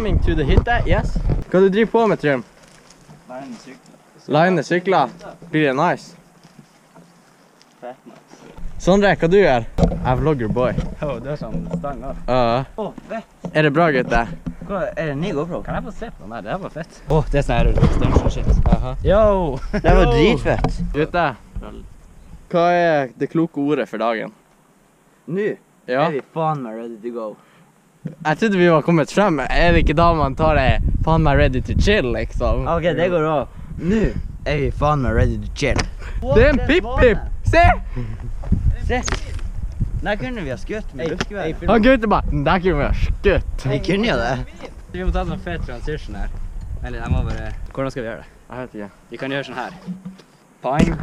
coming to the hytte, yes. Hva du driver på med, Trym? Line sykler. Line Blir det nice? Sondre, hva du gjør? Jeg er vlogger-boy. Å, du har sånn stang av. Ja. Å, fett. er det bra, gutte? Hva, er det ny GoPro? Kan jeg få se på den der? Det her var fett. Å, det er sånn her stunts-shit. Aha. Yo! Det var dritfett. Gutte, hva er det kloke ordet for dagen? Nå Ja, er vi faen meg ready to go. Jeg trodde vi var kommet frem. Er det ikke da man tar det faen meg ready to chill, liksom? OK, det går bra. Nå er vi faen meg ready to chill. Det er en pip-pip! Se! Se. Der kunne vi ha skutt med luftgevær. Han gutten bare, der kunne vi ha skutt. Vi kunne jo det. Vi må ta en sånn fet transition her. Eller jeg må bare Hvordan skal vi gjøre det? Jeg vet ikke. Vi kan gjøre sånn her. Pang.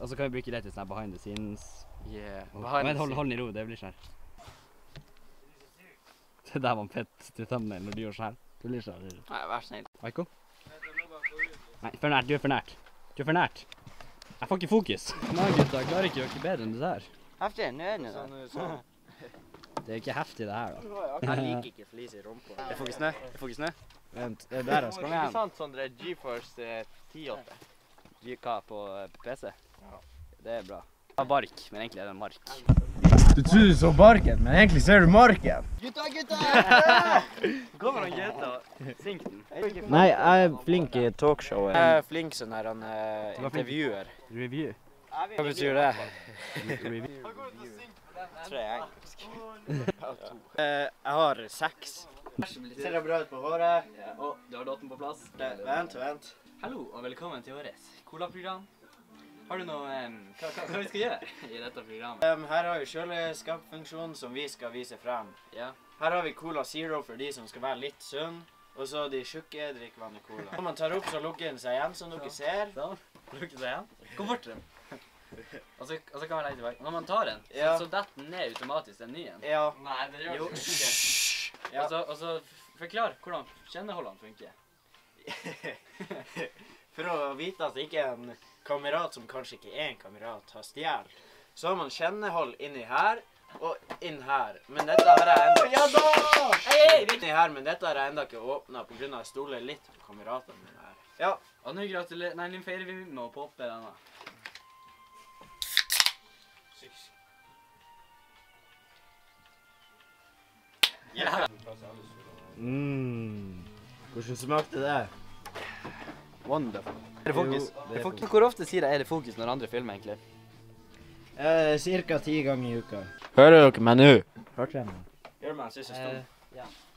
Og så kan vi bruke det til sånn behind the scenes. Yeah. Men hold, hold den i ro, det blir sånn her. Det der var en fett til thumbnail når du gjør sånn her. Du blir sånn. Nei, vær snill. Aiko? Nei, for nært. Du er for nært. Du er for nært. Jeg får ikke fokus. Nei, gutta, jeg klarer ikke å gjøre bedre enn det der. Heftig. Nå er det sånn. Det er ikke heftig, det her, da. Jeg liker ikke flis i rumpa. Jeg får ikke snø. Jeg får ikke snø. Vent, det er der jeg skal Ikke igjen. sant, Sondre? GeForce eh, 1080. Hva på eh, PC? Det er bra. Det er bark, men egentlig er det en mark. Du tror du så barken, men egentlig ser du marken. Kommer han gutta? Sink den. Nei, jeg er flink i talkshowet. Jeg er flink sånn her, han uh, intervjuer. Review. Hva betyr det? Tre engelsk. Eh, jeg har seks. Ser det bra ut på håret? Og du har låten på plass. Vent, vent. Hallo og velkommen til årets Cola-program. Har du noe um, hva, hva, hva vi skal gjøre i dette programmet? Um, her har vi kjøleskapfunksjonen som vi skal vise frem. Ja. Her har vi Cola Zero for de som skal være litt sunn. Og så de tjukke drikker vanlig cola. Når man tar opp, så lukker den seg igjen, som dere ser. Sånn. Lukker seg igjen. Kom bort til dem. Og så, og så kan man legge tilbake. Når man tar den, så, Ja. så detter den ned automatisk den nye. Ja. Nei, det Jo. Og så, og så forklar hvordan kjenneholdene funker. For å vite at det ikke er en kamerat som kanskje ikke er en kamerat, har stjålet, så har man kjennehold inni her og inn her. Men dette har jeg enda Ja da! Inni her, men dette har jeg enda ikke åpna pga. jeg stoler litt på kameratene mine her. Ja. Og nå gratulerer Nei, nå feirer vi med å poppe denne. Mm. Hvordan smakte det? Wonderful. Er det fokus? Jo, det er fokus. Hvor ofte sier jeg er det fokus når andre filmer, egentlig? Eh, Cirka ti ganger i uka. Hører dere meg nå? Hørte jeg meg? Gjør meg siste stund. Welcome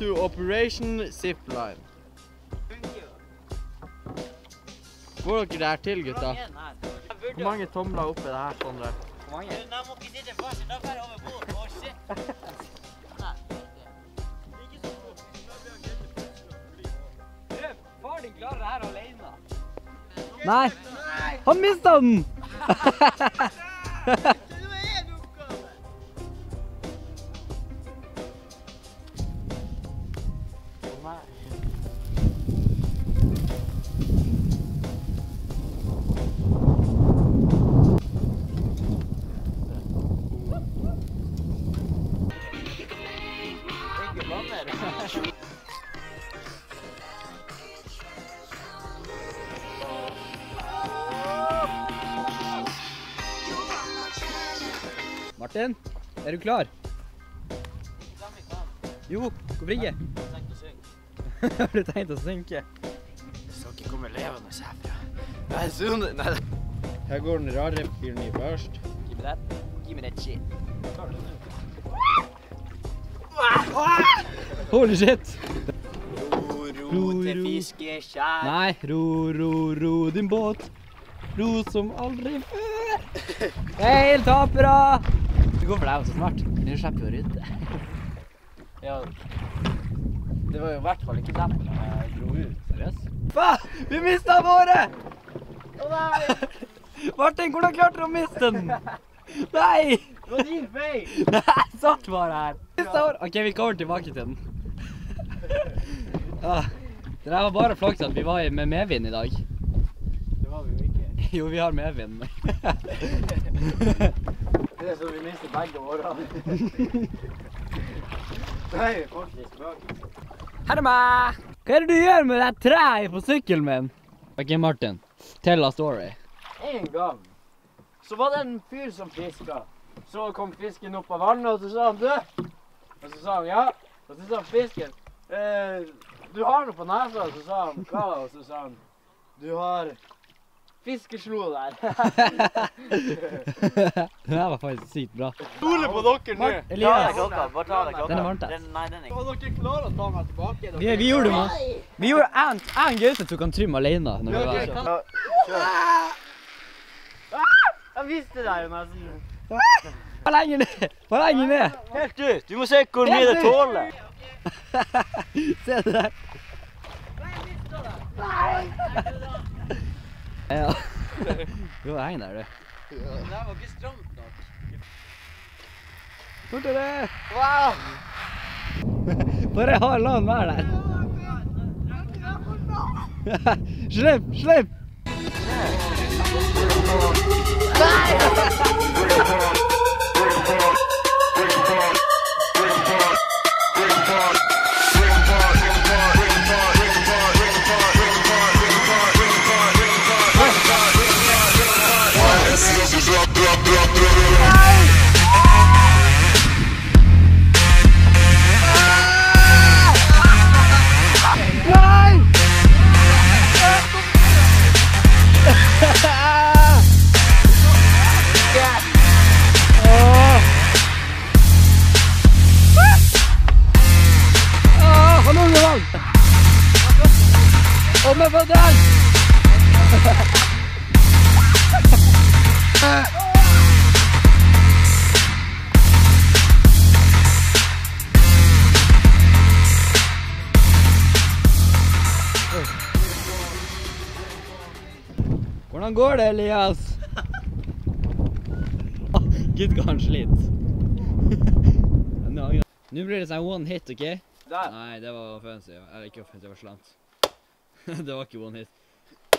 to Operation Zipline. Får dere det her til, gutta? Hvor mange tomler opp er det her, Sondre? Far din klarer det her alene. Nei! Han mista den! Martin, er du klar? Jo, hvorfor ikke? Har du tenkt å synke? Du skal ikke komme levende herfra. Nei, sunn! Nei. Her går den rare fyren i først. Give me that. Give me that shit. Holy shit! Ro, Ro, til fiskeskjær. Nei, ro, ro, ro din båt. Ro som aldri før. Feil tapere! Det går deg, så snart. Du slipper jo å rydde. Ja. Det var jo i hvert fall ikke dem jeg dro ut. Seriøst? Faen! Vi mista nei! Martin, hvordan klarte du å miste den? Nei! Det var din feil! Nei, jeg satt bare her. OK, vi kommer tilbake til den. Ah, det der var bare flaks at vi var med medvind i dag. Det var vi jo ikke. Jo, vi har medvind. Det er så vi mister begge årene. Nei, faktisk bak. Her er meg! Hva er det du gjør med det treet på sykkelen min? OK, Martin. Tell a story. En gang så var det en fyr som fiska. Så kom fisken opp av vannet, og så sa han du. Og så sa han ja. Og så sa han fisken eh, du har noe på nesa. Så sa han hva? Og så sa han du har fiskeslo der. det her var faktisk sykt bra. Stoler på dere nå. Klokka. Bare ta deg klokka. Den er varmt. Den, nei, den er ikke. Dere klarer å ta meg tilbake. vi, vi gjorde det Vi gjorde en, en Gaute tok han Trym alene. Når vi var her. Jeg visste det jo nesten. Hvor lenge ned? Hvor lenge ned? Helt ut. Du må se hvor mye det tåler. Se det der. Ja. Jo, heng der, du. Det var ikke stramt nok. Fortere! Wow! Bare ha la han være der. slipp, slipp! Åh, Hvordan går det, Elias? Gud, hva han sliter. Nå blir det sånn one hit, OK? Der. Nei, det var offensive. Eller ikke offensive, det var slant. det var ikke one hit.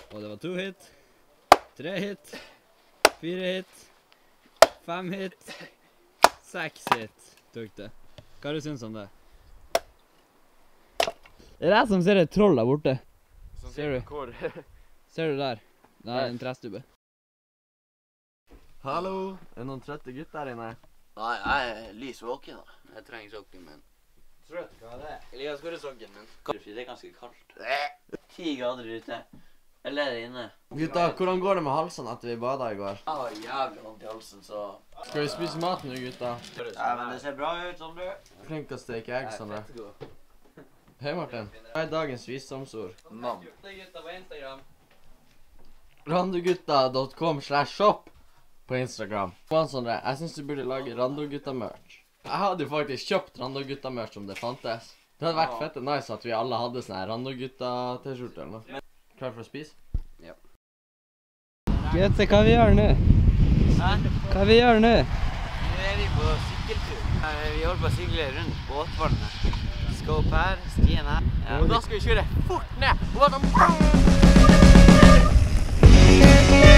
Og det var to hit. Tre hit. Fire hit. Fem hit. Seks hit tok det. Hva du syns om det? Det er jeg som ser et troll der borte. Ser du? Ser du der? Det er en trestubbe. Hallo, er det noen trøtte gutter her inne? Nei, jeg er lys våken, da. Jeg trenger sokken min. Trøtt, hva er det? Elias, hvor er sokken min? Det er ganske kaldt. Ti grader ute. Eller er det inne? Gutta, hvordan går det med halsen etter vi bada i går? Jeg har jævlig vondt i halsen, så Skal vi spise mat nå, gutta? Nei, men det ser bra ut, Sondre. Flink til å steke egg, Sondre. Hei, Martin. Hva er dagens visdomsord? Nam. Randogutta.com slash shop på Instagram. Sondre, jeg syns du burde lage Randogutta-merch. Jeg hadde jo faktisk kjøpt Randogutta-merch om det fantes. Det hadde vært fette nice at vi alle hadde sånn Randogutta-T-skjorte eller noe. Klar for å spise? Ja. Gøte, hva vi gjør nå? Hva vi gjør nå? Nå er vi på sykkeltur. Vi holder på å sykle rundt båtvannet. Skal opp her, stien her. Ja. Og da skal vi kjøre fort ned. Og bare sånn Thank you.